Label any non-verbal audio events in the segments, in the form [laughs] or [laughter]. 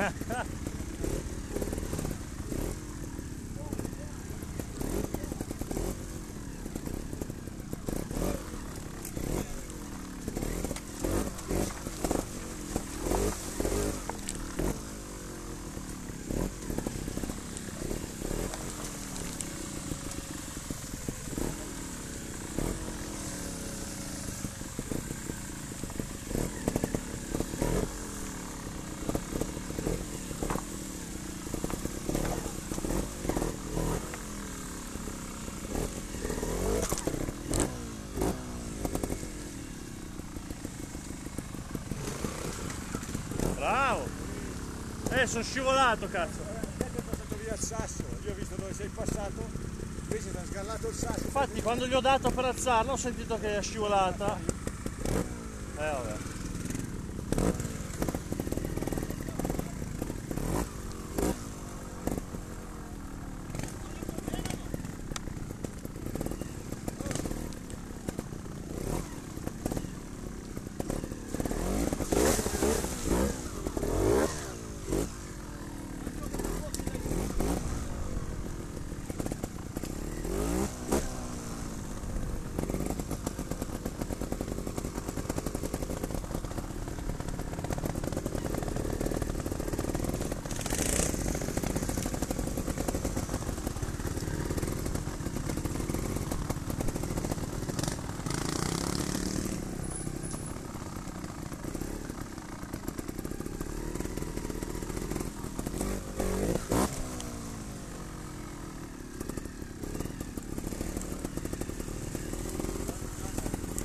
Ha [laughs] ha! Bravo! Eh, sono scivolato, cazzo! Te è passato via il sasso, io ho visto dove sei passato, invece ti ha sgallato il sasso. Infatti quando gli ho dato per alzarlo ho sentito che è scivolata. Eh vabbè.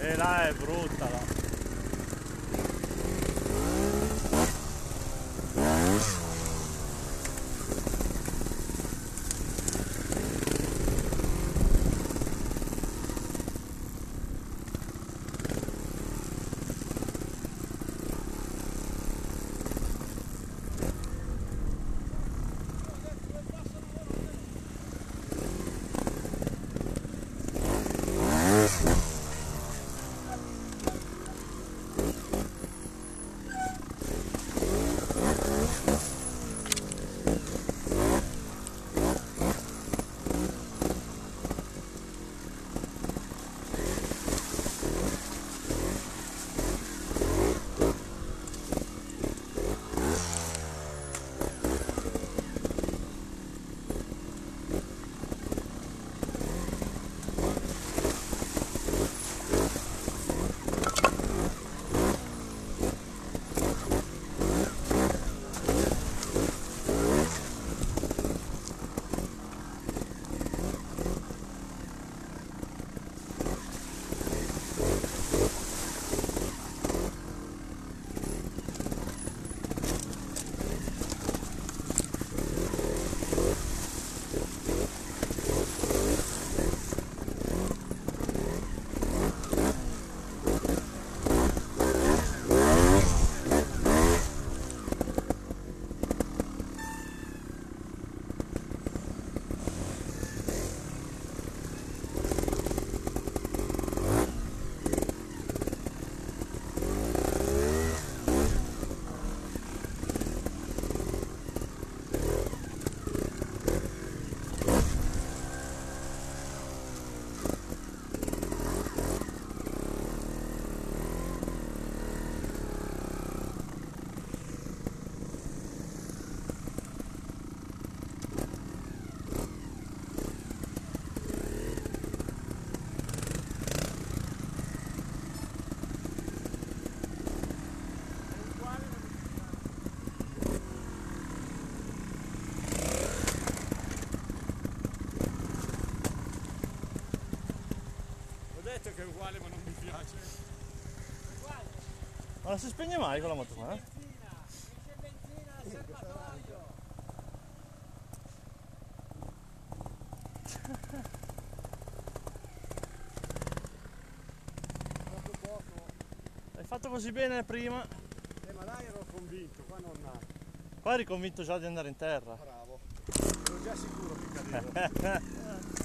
E là è brutta là. È uguale ma non mi piace. Ma non si spegne mai con la moto qua? eh? Hai fatto così bene prima. Eh ma là ero convinto, qua non ha. Qua eri convinto già di andare in terra. Bravo. Ero già sicuro che cadevo. [laughs]